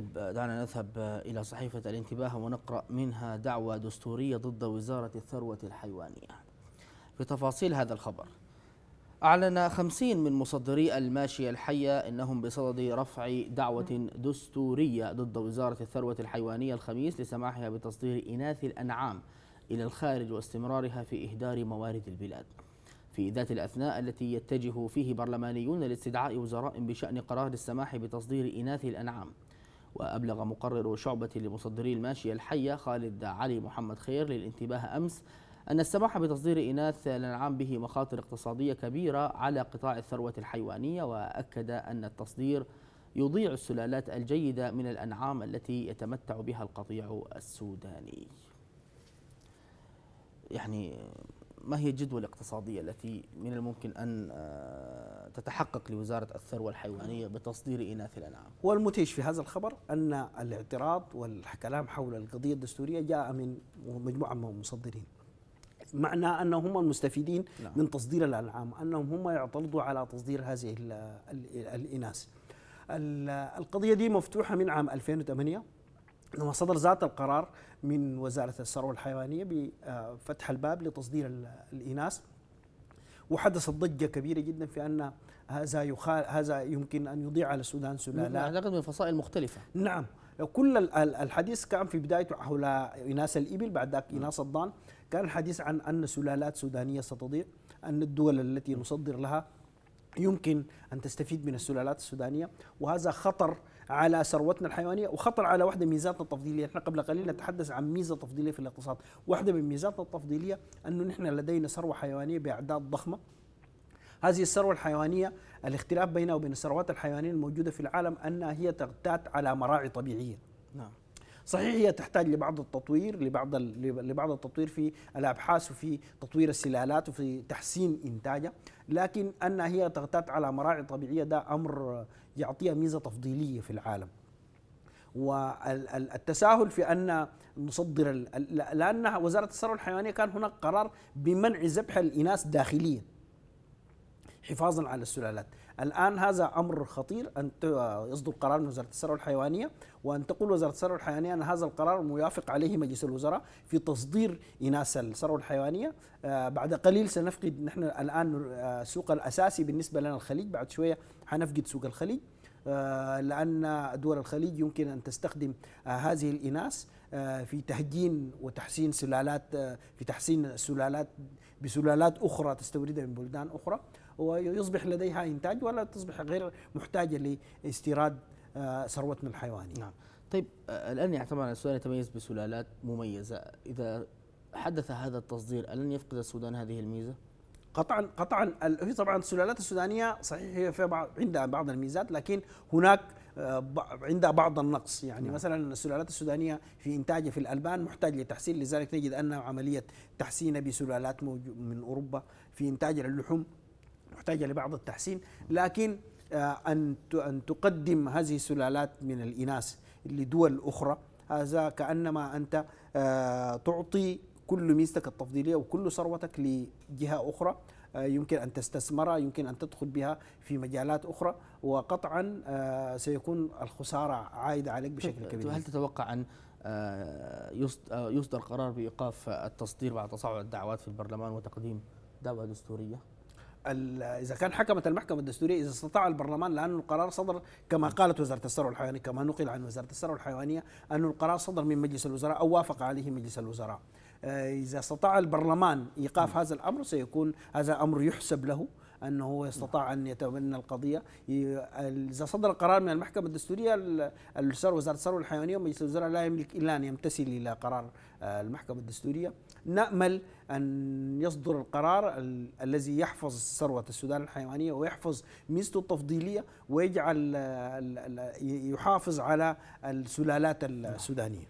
دعنا نذهب إلى صحيفة الانتباه ونقرأ منها دعوى دستورية ضد وزارة الثروة الحيوانية. في تفاصيل هذا الخبر أعلن خمسين من مصدري الماشية الحية أنهم بصدد رفع دعوة دستورية ضد وزارة الثروة الحيوانية الخميس لسماحها بتصدير إناث الأنعام إلى الخارج واستمرارها في إهدار موارد البلاد. في ذات الأثناء التي يتجه فيه برلمانيون لاستدعاء وزراء بشأن قرار السماح بتصدير إناث الأنعام وأبلغ مقرر شعبة لمصدري الماشية الحية خالد علي محمد خير للانتباه أمس أن السماح بتصدير إناث الأنعام به مخاطر اقتصادية كبيرة على قطاع الثروة الحيوانية وأكد أن التصدير يضيع السلالات الجيدة من الأنعام التي يتمتع بها القطيع السوداني. يعني ما هي الجدوى الاقتصادية التي من الممكن أن آه، تتحقق لوزارة الثروة الحيوانية بتصدير إناث الأنعام. والمدهش في هذا الخبر أن الاعتراض والكلام حول القضية الدستورية جاء من مجموعة من المصدرين. معنى أنهم هم المستفيدين نعم. من تصدير الأنعام أنهم هم يعترضوا على تصدير هذه الإناث. القضية دي مفتوحة من عام 2008 لما صدر ذات القرار من وزارة الثروة الحيوانية بفتح الباب لتصدير الإناث. وحدثت ضجة كبيرة جدا في أن هذا يخال هذا يمكن أن يضيع على السودان سلالات أعتقد من فصائل مختلفة. نعم. كل الحديث كان في بدايته حول إناث الإبل بعد ذاك إناث الضان. كان الحديث عن أن سلالات سودانية ستضيع أن الدول التي نصدر لها يمكن أن تستفيد من السلالات السودانية وهذا خطر على ثروتنا الحيوانية وخطر على واحدة من ميزاتنا التفضيلية، إحنا قبل قليل نتحدث عن ميزة تفضيلية في الاقتصاد، واحدة من ميزاتنا التفضيلية أنه نحن لدينا ثروة حيوانية بأعداد ضخمة. هذه الثروة الحيوانية الاختلاف بينها وبين الثروات الحيوانية الموجودة في العالم أنها هي تغتات على مراعي طبيعية. نعم. صحيح هي تحتاج لبعض التطوير لبعض لبعض التطوير في الأبحاث وفي تطوير السلالات وفي تحسين إنتاجها لكن انها هي تغتات على مراعي طبيعية ده أمر يعطيها ميزة تفضيلية في العالم. والتساهل في أن نصدر لأن وزارة الثروة الحيوانية كان هناك قرار بمنع ذبح الإناث داخليا. حفاظا على السلالات. الآن هذا أمر خطير أن يصدر قرار من وزارة الثروة الحيوانية وأن تقول وزارة الثروة الحيوانية أن هذا القرار موافق عليه مجلس الوزراء في تصدير إناث الثروة الحيوانية. آه، بعد قليل سنفقد نحن الآن السوق آه، الأساسي بالنسبة لنا الخليج. بعد شوية حنفقد سوق الخليج. آه، لأن دول الخليج يمكن أن تستخدم هذه الإناث في تهجين وتحسين سلالات في تحسين السلالات بسلالات أخرى تستوردها من بلدان أخرى. ويصبح لديها إنتاج ولا تصبح غير محتاجة لاستيراد آه، ثروتنا الحيوانية؟ نعم. طيب آه، الآن يعني طبعا السودان يتميز بسلالات مميزة. إذا حدث هذا التصدير ألن يفقد السودان هذه الميزة؟ قطعا قطعا هي طبعا السلالات السودانية صحيح هي في بعض عندها بعض الميزات لكن هناك آه، عندها بعض النقص. يعني نعم. مثلا السلالات السودانية في إنتاجها في الألبان محتاج لتحسين لذلك نجد ان عملية تحسين بسلالات من أوروبا في انتاج اللحوم محتاجة لبعض التحسين لكن آه، أن أن تقدم هذه السلالات من الإناث لدول أخرى. هذا كأنما أنت آه، تعطي كل ميزتك التفضيلية وكل ثروتك لجهة أخرى. آه، يمكن أن تستثمرها يمكن أن تدخل بها في مجالات أخرى. وقطعا سيكون الخسارة عائدة عليك بشكل كبير. هل تتوقع أن يصدر قرار بإيقاف التصدير بعد تصاعد الدعوات في البرلمان وتقديم دعوة دستورية؟ إذا كان حكمت المحكمة الدستورية إذا استطاع البرلمان لأنه القرار صدر كما قالت وزارة الثروة الحيوانية كما نقل عن وزارة الثروة الحيوانية انه القرار صدر من مجلس الوزراء أو وافق عليه مجلس الوزراء. آه، إذا استطاع البرلمان إيقاف هذا الأمر سيكون هذا أمر يحسب له. أنه هو يستطاع أن يتبنى القضية. إذا صدر قرار من المحكمة الدستورية وزارة الثروه الحيوانيه ومجلس الوزراء لا يملك إلا أن يمتثل إلى قرار آه، المحكمة الدستورية. نأمل أن يصدر القرار الذي يحفظ ثروة السودان الحيوانية ويحفظ ميزته التفضيلية ويجعل يحافظ على السلالات السودانية.